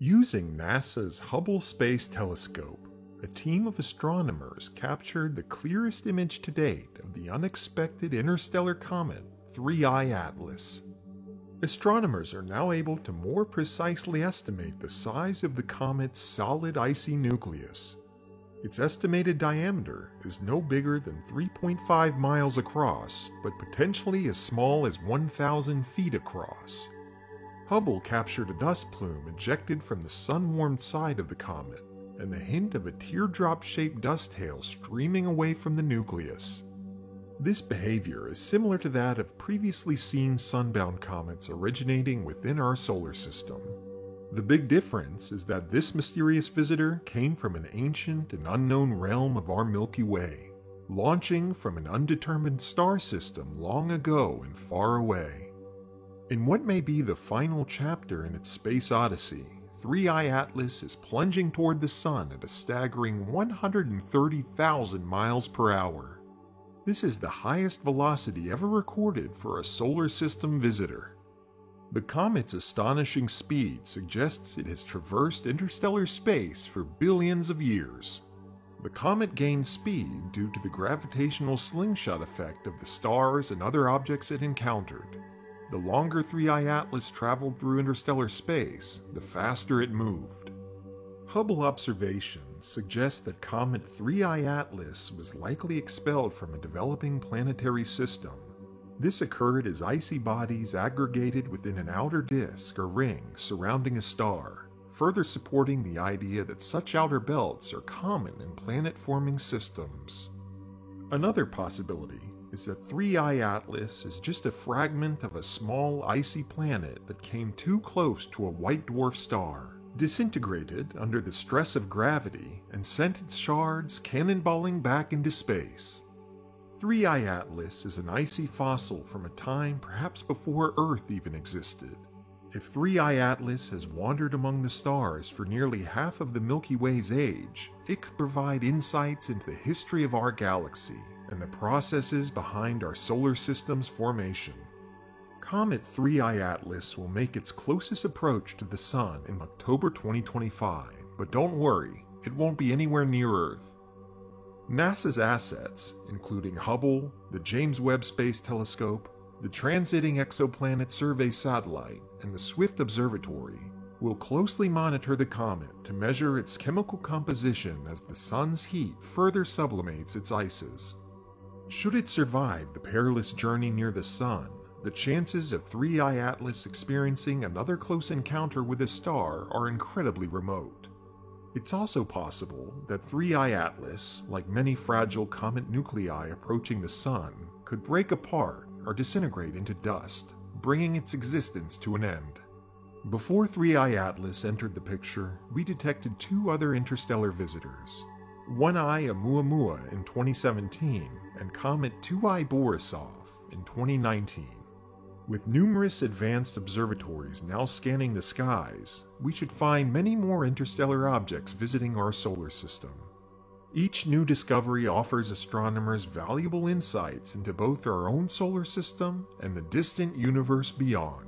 Using NASA's Hubble Space Telescope, a team of astronomers captured the clearest image to date of the unexpected interstellar comet 3I Atlas. Astronomers are now able to more precisely estimate the size of the comet's solid icy nucleus. Its estimated diameter is no bigger than 3.5 miles across, but potentially as small as 1,000 feet across. Hubble captured a dust plume ejected from the sun-warmed side of the comet, and the hint of a teardrop-shaped dust tail streaming away from the nucleus. This behavior is similar to that of previously seen sunbound comets originating within our solar system. The big difference is that this mysterious visitor came from an ancient and unknown realm of our Milky Way, launching from an undetermined star system long ago and far away. In what may be the final chapter in its space odyssey, 3I Atlas is plunging toward the Sun at a staggering 130,000 miles per hour. This is the highest velocity ever recorded for a solar system visitor. The comet's astonishing speed suggests it has traversed interstellar space for billions of years. The comet gained speed due to the gravitational slingshot effect of the stars and other objects it encountered. The longer 3I Atlas traveled through interstellar space, the faster it moved. Hubble observations suggest that Comet 3I Atlas was likely expelled from a developing planetary system. This occurred as icy bodies aggregated within an outer disk or ring surrounding a star, further supporting the idea that such outer belts are common in planet-forming systems. Another possibility is that 3I Atlas is just a fragment of a small icy planet that came too close to a white dwarf star, disintegrated under the stress of gravity, and sent its shards cannonballing back into space. 3I Atlas is an icy fossil from a time perhaps before Earth even existed. If 3I Atlas has wandered among the stars for nearly half of the Milky Way's age, it could provide insights into the history of our galaxy and the processes behind our solar system's formation. Comet 3I Atlas will make its closest approach to the Sun in October 2025, but don't worry, it won't be anywhere near Earth. NASA's assets, including Hubble, the James Webb Space Telescope, the Transiting Exoplanet Survey Satellite, and the Swift Observatory, will closely monitor the comet to measure its chemical composition as the Sun's heat further sublimates its ices. Should it survive the perilous journey near the Sun, the chances of 3I Atlas experiencing another close encounter with a star are incredibly remote. It's also possible that 3I Atlas, like many fragile comet nuclei approaching the Sun, could break apart or disintegrate into dust, bringing its existence to an end. Before 3I Atlas entered the picture, we detected two other interstellar visitors. 1I Oumuamua in 2017 and Comet 2I Borisov in 2019. With numerous advanced observatories now scanning the skies, we should find many more interstellar objects visiting our solar system. Each new discovery offers astronomers valuable insights into both our own solar system and the distant universe beyond.